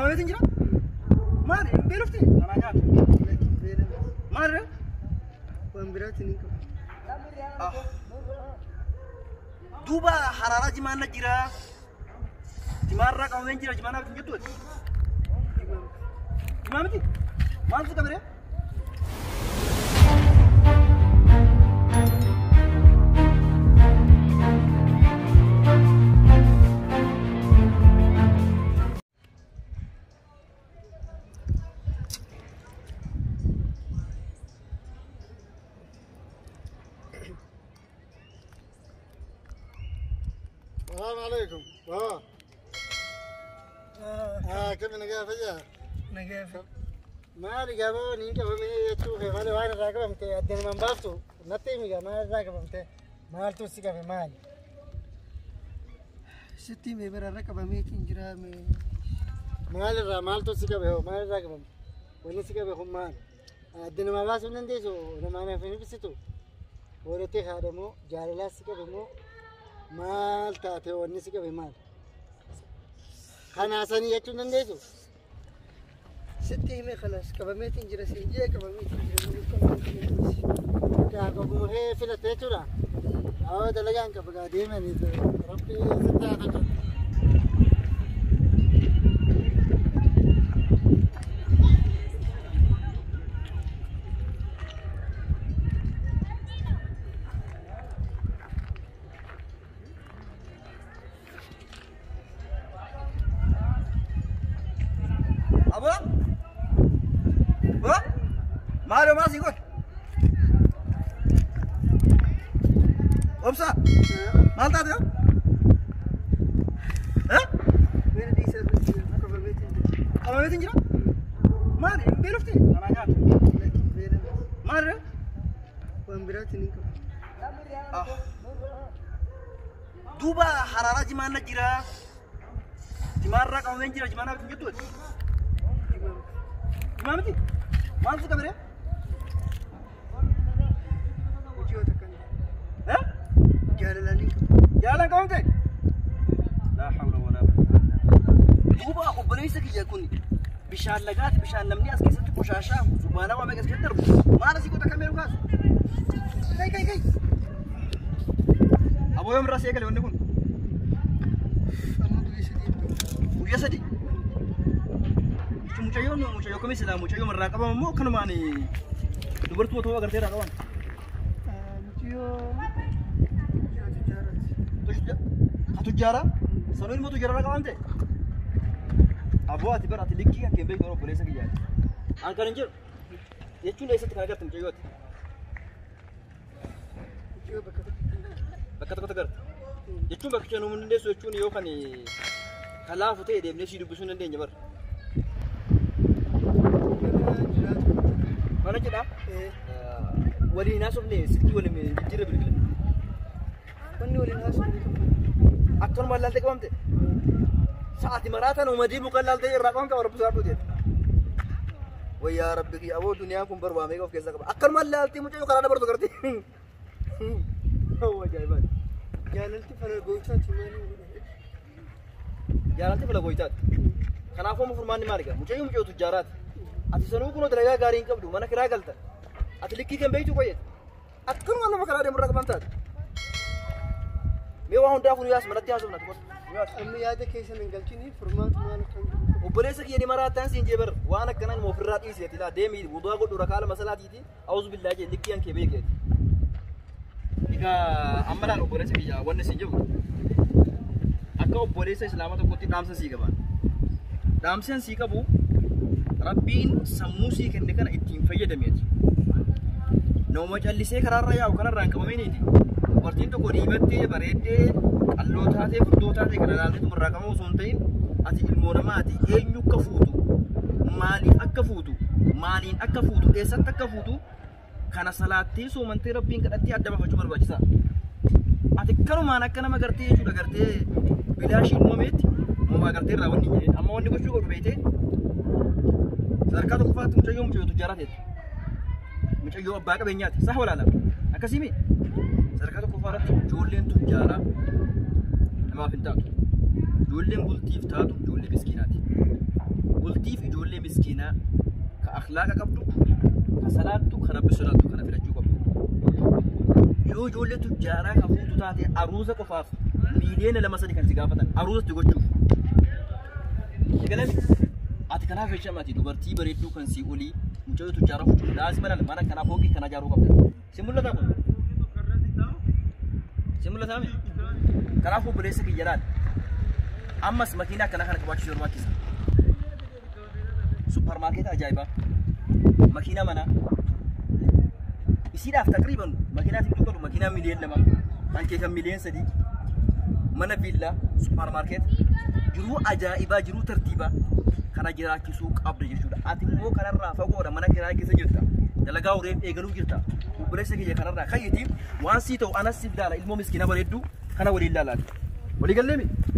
Alavetin jira? Mare, berufti. Alagat. Mare. ¿eh? Wambirati ninko. Ah. Duba harara di mana jira? Di mana kamu jira? Di mana kamu Di mana sih? السلام عليكم اه اه كم نقافة جاء نقافة ما رقابوني انت هم تشوفي مالي وانا راقبهم تقدم من باسو نتيمي ما راقبهم تي مال توسي كافي مال ستي مي برا ركب مي تنجرا مي مال را مال توسي كافي هو مال راقبهم ونسي كافي هم مال الدنيا ما باسو ننديسو نما انا فيني بسيتو ورتي خادمو جاري لاسي كافي مو مال تاتي ونسيك بمال خنا سني يجون ننديزو ستي خلاص كبميت انجرا سيجي كبامي تنجرة كا كبو هي فيلا تيجورا او دلجان كبغادي مني ربي ستي Apa? Bang. Mari mas ikut. Opsa. Mantap ya. Eh? Mana di sana? Apa betul jira? Mari, mana Mari. Pembirati ni. Ah. Duba harara jimana jira? Jimarra kamu jira jimana فهمتي؟ ما عندك كاميرا؟ ها؟ جعل عليك جعل قومتك لا اسكي ست قشاشة زبانا وما بقى ما انا سيكو تكمل وكاس كي كي كي ابو يوم راسي يقل ونكون ويا سدي mucayyoon mucayyoo kamiin silaa mucayyoon irraa qabamu immoo kanumaan dubartuu ta'uu agartee irraa qaban. Eh, tujjaara sanoo ilmoo tujjaara irraa qabamte. Aboo ati bara ati likkii akka hin beekne obboleessa kiyyaati. An kan hin jedhu jechuun eessatti kan agartu mucayyooti. Bakka tokkotti agarta. Jechuun bakkicha nu hundeessu jechuun yoo kan kalaa futee deemnee sii dubbisuu hin dandeenya bara. أنا كده ولي ناس وبني سكتي ولا من جرب بالكلام وني ولي ناس أكثر ما لالتك بامتي ساعتي مرات أنا ومدي بقول لالتي الرقم كم رب سبحانه وتعالى ويا ربك يا أبو دنيا كم بربامي كم كذا كم أكثر ما لالتي متى يقرأنا برضو كرتي هو جايبان يا لالتي فلا قويتات يا لالتي فلا قويتات كان أفهم فرماني مارجا متى يوم جو تجارات ati sanuu kunoo dalagaa gaarii hin qabdu mana kiraa galta ati likkii kan beektu fayyadu akkanuma lafa karaa deemu irraa qaban taate mee waa hundaa kun yaas manatti haasofna tuqas amma yaada keessa min galchini furmaatu maal kan obboleessa kiyya ni maraa ta'an siin jeebar waan akkanaan moofirraa dhiisee ati laa deemi wuduwaa godhu rakaala masalaatiiti awuzu billaa jee likkii an kee beekeeti egaa amma laan obboleessa kiyya wanni siin jiru akka obboleessa islaama tokkotti dhaamsa sii qabaan dhaamseen sii qabu rabbiin sammuu sii kenne kana ittiin fayyadameeti. Nama callisee karaarra yaa'u kanarraa hin qabameeniti. Dubartiin tokko diibattee bareeddee qalloo taatee furdoo taatee kana ilaaltee tumarraa qabamu osoo hin ta'in ati ilmoo namaati eenyu akka fuutu maaliif akka fuutu maaliin akka fuutu eessatti akka fuutu kana salaattee soomantee rabbiin kadhattee adda baafachuu barbaachisa. Ati kanumaan akka nama gartee jechuudha gartee bilaashii uumameetti uumaa gartee irraa wanni jedhee amma wanni gochuu godhu beetee sadarkaa tokkoffaatti mucayyoo mucayyoo tujjaaraa teetti. Mucayyoo abbaa qabeenyaati. Saha walaala. Akkasii mee sadarkaa tokkoffaarratti ijoolleen tujjaaraa namaaf hin taatu. Ijoolleen bultiif taatu ijoollee miskiinaati. Bultiif ijoollee miskiinaa ka akhlaaqa qabdu, ka salaattu, ka rabbi solaattu kana filachuu qabdu. Yoo ijoollee tujjaaraa ka fuutu taate aruusa qofaaf miiliyoona lama sadi kan si gaafatan aruusatti gochuuf. Galami. ati kanaaf heshamati dubartii bareedduu kan oli. olii mucayyoo tujjaara fudhuun daasii malan mana kanaaf hooqii kana jaaruu qabda. Si mul'ata kun? Si mul'ata mi? Kanaaf obboleessa kiyya laal. amma makiinaa kina kana qabaachisuu barbaachisa. Supparmaarkeetii ajaa'ibaa. Makiinaa manaa. Isiidhaaf taqriiban makiinaa xiqqoo qabu makiinaa miiliyoon lama. Hankee kan miiliyoon sadi Mana viillaa Juru aja iba. Juru tertiba. kana jiraachisuu qabda jechuudha. Ati immoo kanarraa fagoodha mana kiraa keessa jirta. Dalagaa horiif eegaluu jirta. Obboleessa kiyya kanarraa kayyitiif waan sii ta'u anas siif gaala ilmoo miskiina bareedduu kana waliin laalaati. Waliigallee miti.